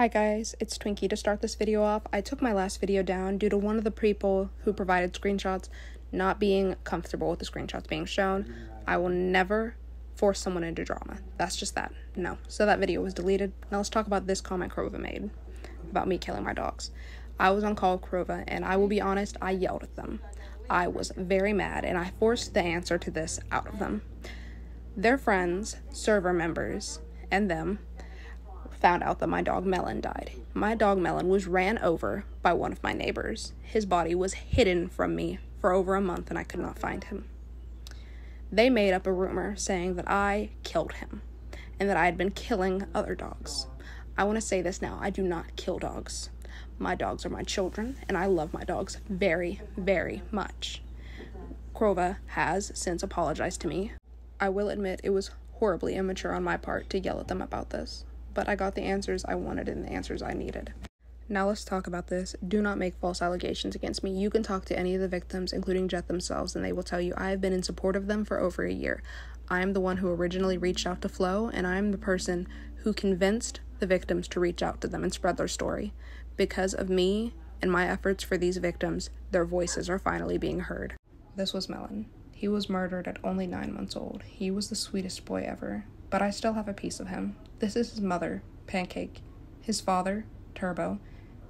Hi guys, it's Twinkie. To start this video off, I took my last video down due to one of the people who provided screenshots not being comfortable with the screenshots being shown. I will never force someone into drama. That's just that. No. So that video was deleted. Now let's talk about this comment Krova made about me killing my dogs. I was on call with Krova, and I will be honest, I yelled at them. I was very mad, and I forced the answer to this out of them. Their friends, server members, and them found out that my dog Melon died. My dog Melon was ran over by one of my neighbors. His body was hidden from me for over a month and I could not find him. They made up a rumor saying that I killed him and that I had been killing other dogs. I want to say this now I do not kill dogs. My dogs are my children and I love my dogs very, very much. Krova has since apologized to me. I will admit it was horribly immature on my part to yell at them about this but I got the answers I wanted and the answers I needed. Now let's talk about this. Do not make false allegations against me. You can talk to any of the victims, including Jet themselves, and they will tell you I have been in support of them for over a year. I am the one who originally reached out to Flo, and I am the person who convinced the victims to reach out to them and spread their story. Because of me and my efforts for these victims, their voices are finally being heard. This was Melon. He was murdered at only nine months old. He was the sweetest boy ever but I still have a piece of him. This is his mother, Pancake, his father, Turbo,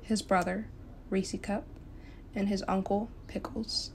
his brother, Reese Cup, and his uncle, Pickles.